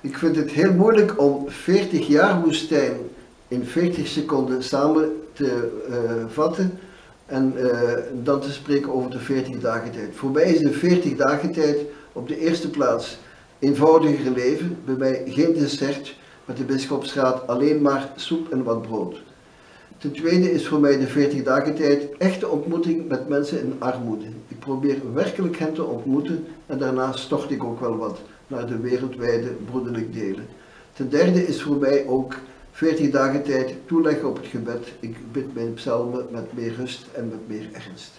Ik vind het heel moeilijk om 40 jaar woestijn in 40 seconden samen te uh, vatten en uh, dan te spreken over de 40 dagen tijd. Voor mij is de 40 dagen tijd op de eerste plaats eenvoudiger leven, bij mij geen dessert met de Bisschopsraad, alleen maar soep en wat brood. Ten tweede is voor mij de 40 dagen tijd echte ontmoeting met mensen in armoede. Ik probeer werkelijk hen te ontmoeten en daarnaast tocht ik ook wel wat naar de wereldwijde broederlijk delen. Ten derde is voor mij ook 14 dagen tijd toeleggen op het gebed. Ik bid mijn psalmen met meer rust en met meer ernst.